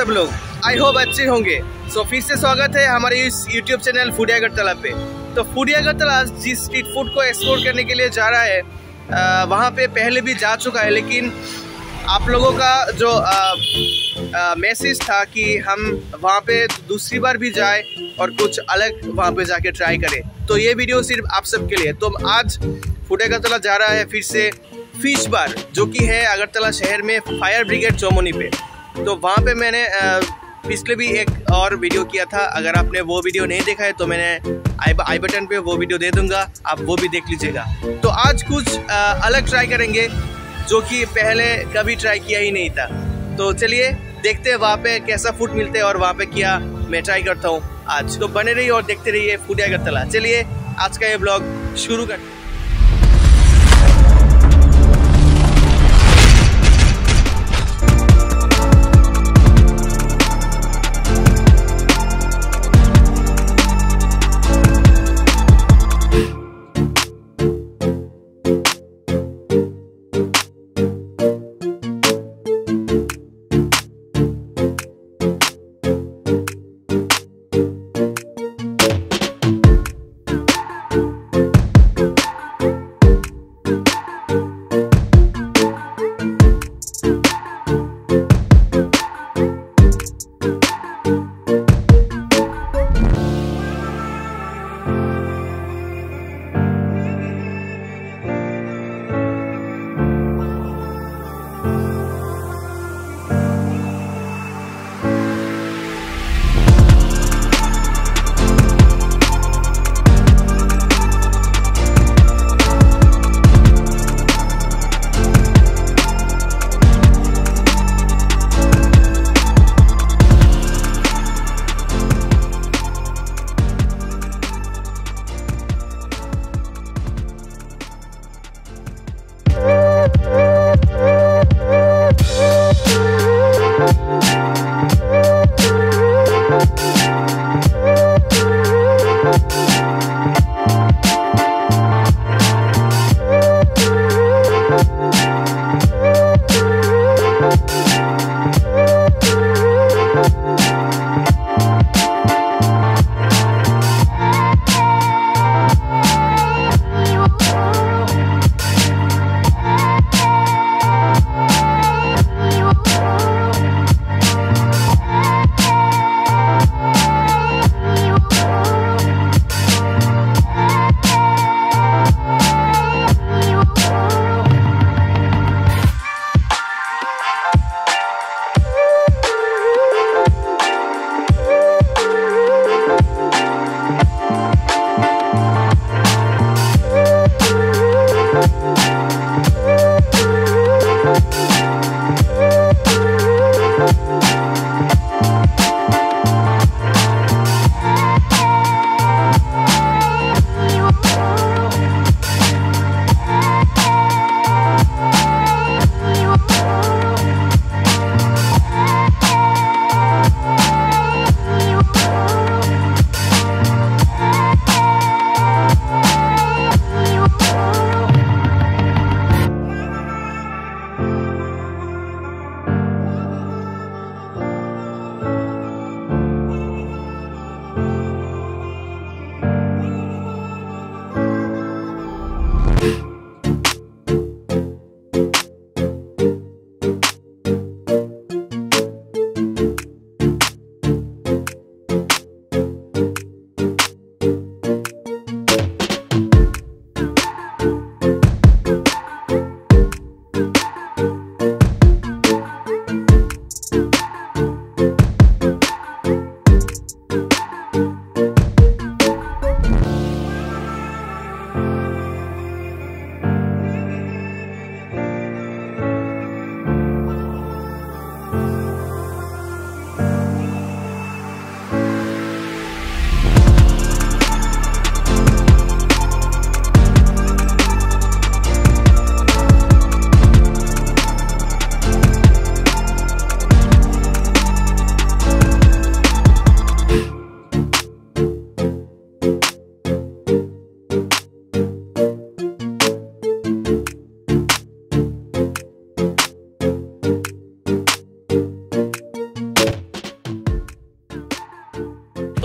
सब लोग। I hope अच्छे होंगे। सो so, फिर से स्वागत है हमारे इस यूट्यूब चैनल फ़ूड अगरतला पे। तो फ़ूड अगरतला जिस स्ट्रीट फ़ूड को एक्सप्लोर करने के लिए जा रहा है आ, वहाँ पे पहले भी जा चुका है लेकिन आप लोगों का जो मैसेज था कि हम वहाँ पे दूसरी बार भी जाए और कुछ अलग वहाँ पे जाके ट्राई करें। तो ये वीडियो सिर्फ़ आप सबके लिए। तो आज फ़ूड अगरतला जा रहा है फिर से फ़िश बार जो कि है अगरतला शहर में फायर ब्रिगेड चौमोनी पे। तो वहाँ पे मैंने पिछले भी एक और वीडियो किया था। अगर आपने वो वीडियो नहीं देखा है तो मैंने आई आई बटन पे वो वीडियो दे दूँगा। आप वो भी देख लीजिएगा। तो आज कुछ अलग ट्राई करेंगे, जो कि पहले कभी ट्राई किया ही नहीं था। तो चलिए, देखते हैं वहाँ पे कैसा फ़ूड मिलते हैं और वहाँ पे क्या मैं ट्राई करता हूँ आज। तो बने रहिए और देखते रहिए फ़ूड अगरतला। चलिए, आज का ये ब्लॉग शुरू करते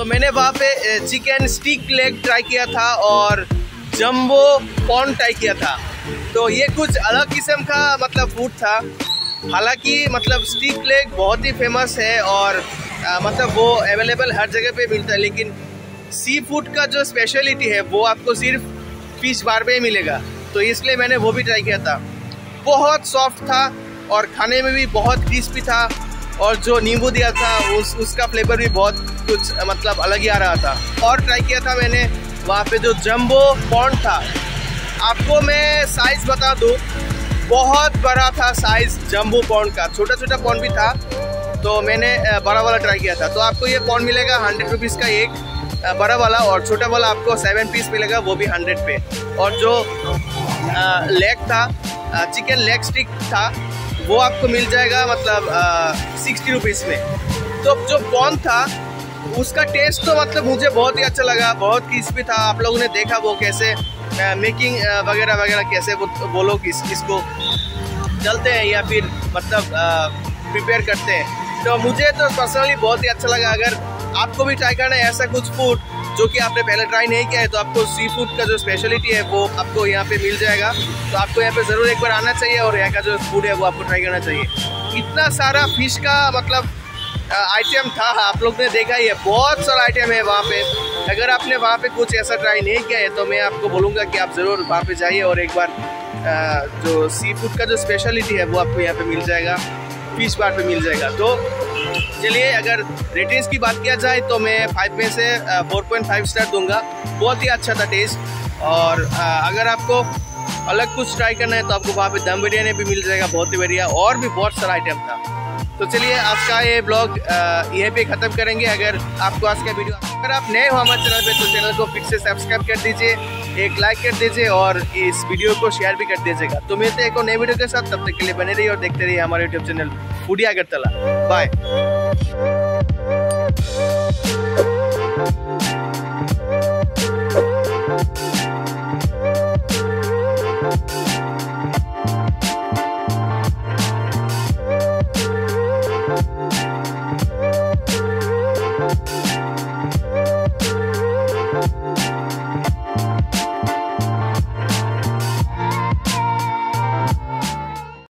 मैंने वहाँ पे चिकन स्टिक लेग ट्राई किया था और जम्बो पॉन ट्राई किया था। तो ये कुछ अलग किस्म का मतलब फ़ूड था। हालाँकि मतलब स्टिक लेग बहुत ही फ़ेमस है और आ, मतलब वो अवेलेबल हर जगह पे मिलता है लेकिन सी फ़ूड का जो स्पेशलिटी है वो आपको सिर्फ़ फ़िश बार में ही मिलेगा। तो इसलिए मैंने वो भी ट्राई किया था। बहुत सॉफ्ट था और खाने में भी बहुत क्रिस्पी था। और जो नींबू दिया था, उस, उसका फ्लेवर भी बहुत कुछ मतलब अलग ही आ रहा था। और ट्राई किया था मैंने, वहाँ पे जो जम्बो पॉन्ड था। आपको मैं साइज़ बता दूँ, बहुत बड़ा था साइज़ जम्बो पॉन्ड का। छोटा छोटा पॉन्ड भी था तो मैंने बड़ा वाला ट्राई किया था। तो आपको ये पॉन्ड मिलेगा हंड्रेड रुपीज़ का एक बड़ा वाला और छोटा वाला आपको सेवन पीस मिलेगा, वो भी हंड्रेड पे। और जो लेग था चिकन लेग स्टिक था वो आपको मिल जाएगा मतलब सिक्सटी रुपीज़ में। तो जो पॉन था उसका टेस्ट तो मतलब मुझे बहुत ही अच्छा लगा बहुत क्रिस्पी था आप लोगों ने देखा वो कैसे मेकिंग वगैरह वगैरह कैसे वो, वो लोग इस, इसको चलते हैं या फिर मतलब प्रिपेयर करते हैं। तो मुझे तो पर्सनली बहुत ही अच्छा लगा। अगर आपको भी ट्राई करना है ऐसा कुछ फ़ूड जो कि आपने पहले ट्राई नहीं किया है तो आपको सी फ़ूड का जो स्पेशलिटी है, वो आपको यहाँ पे मिल जाएगा। तो आपको यहाँ पे ज़रूर एक बार आना चाहिए और यहाँ का जो फ़ूड है, वो आपको ट्राई करना चाहिए। इतना सारा फ़िश का मतलब आइटम था, आप लोग ने देखा ही है। बहुत सारा आइटम है वहाँ पे। अगर आपने वहाँ पे कुछ ऐसा ट्राई नहीं किया है तो मैं आपको बोलूँगा कि आप ज़रूर वहाँ पे जाइए और एक बार जो सी फ़ूड का जो स्पेशलिटी है, वो आपको यहाँ पे मिल जाएगा। फ़िश बार पे मिल जाएगा। तो चलिए अगर रेटिंग्स की बात किया जाए तो मैं फाइव में से फोर पॉइंट फाइव स्टार दूँगा। बहुत ही अच्छा था टेस्ट और अगर आपको अलग कुछ ट्राई करना है तो आपको वहाँ पे दम बिरयानी भी मिल जाएगा, बहुत ही बढ़िया। और भी बहुत सारा आइटम था। तो चलिए, आज का ये ब्लॉग यहीं पे ख़त्म करेंगे। अगर आपको आज का वीडियो अगर आप नए हो हमारे चैनल पे तो चैनल को फिर से सब्सक्राइब कर दीजिए, एक लाइक कर दीजिए और इस वीडियो को शेयर भी कर दीजिएगा। तो मिलते हैं एक और नए वीडियो के साथ। तब तक के लिए बने रहिए और देखते रहिए हमारे यूट्यूब चैनल ಪುಡಿ ಆಗಿರ್ತಲ್ಲ ಬಾಯ್